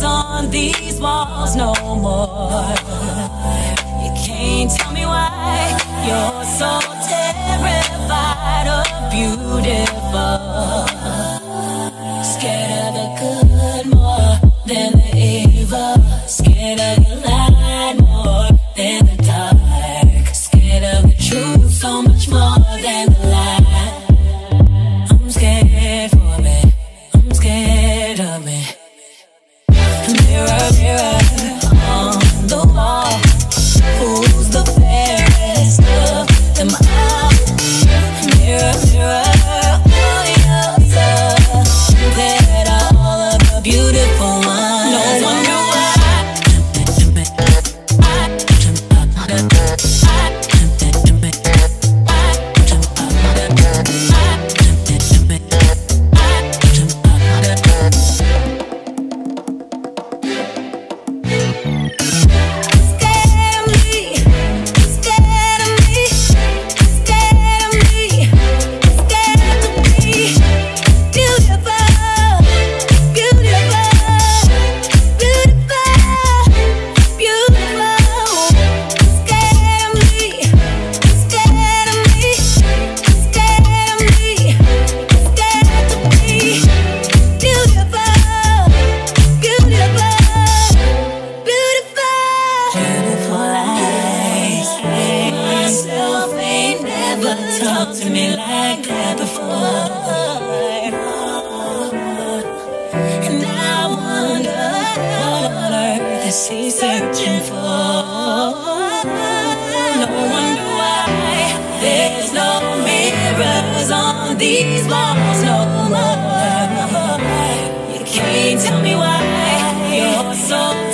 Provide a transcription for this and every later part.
on these walls no more. You can't tell me why you're so terrified of beautiful. Scared of the good more than the evil. Scared of the light more than the dark. Scared of the truth so much more never talked to me like that before. And I wonder what on earth is he searching for? No wonder why there's no mirrors on these walls no more. You can't tell me why you're so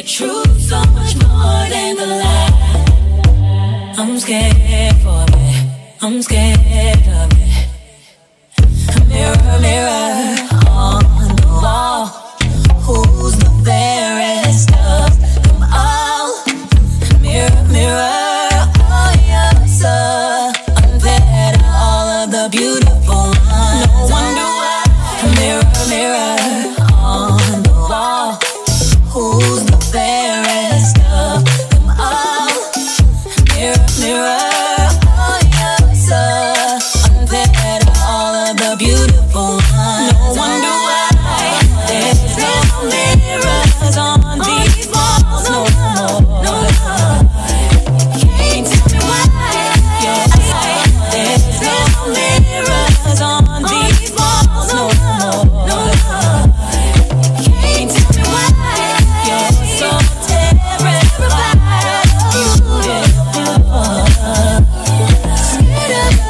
the truth so much more than the lie. I'm scared for it. I'm scared of it. Mirror, mirror on the wall. Who's the fairest of them all? Mirror, mirror, oh, you're so unfair to all of the beautiful.